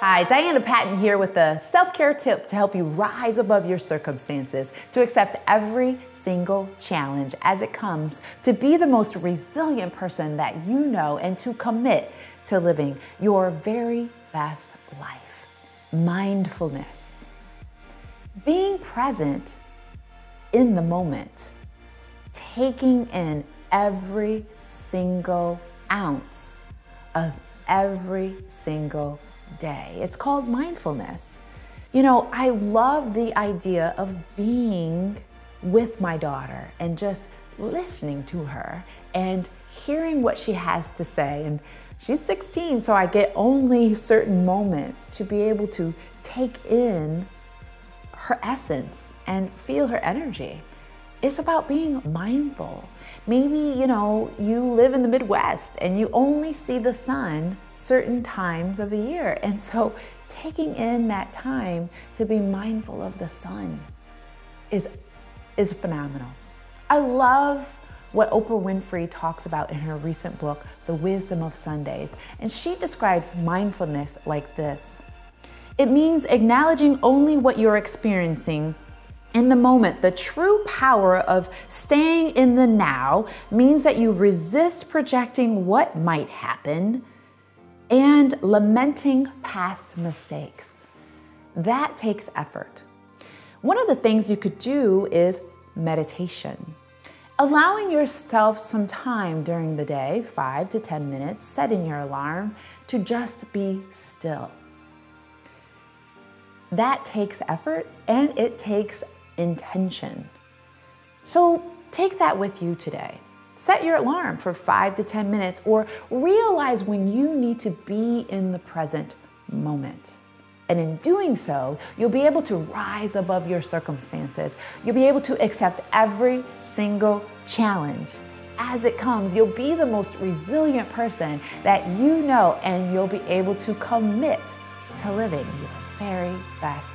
Hi, Diana Patton here with a self care tip to help you rise above your circumstances, to accept every single challenge as it comes, to be the most resilient person that you know, and to commit to living your very best life. Mindfulness. Being present in the moment, taking in every single ounce of every single day. It's called mindfulness. You know, I love the idea of being with my daughter and just listening to her and hearing what she has to say. And she's 16, so I get only certain moments to be able to take in her essence and feel her energy. It's about being mindful. Maybe, you know, you live in the Midwest and you only see the sun certain times of the year. And so taking in that time to be mindful of the sun is, is phenomenal. I love what Oprah Winfrey talks about in her recent book, The Wisdom of Sundays. And she describes mindfulness like this it means acknowledging only what you're experiencing in the moment. The true power of staying in the now means that you resist projecting what might happen and lamenting past mistakes. That takes effort. One of the things you could do is meditation. Allowing yourself some time during the day, five to 10 minutes, setting your alarm to just be still. That takes effort and it takes intention. So take that with you today. Set your alarm for five to 10 minutes or realize when you need to be in the present moment. And in doing so, you'll be able to rise above your circumstances. You'll be able to accept every single challenge as it comes. You'll be the most resilient person that you know, and you'll be able to commit to living your very best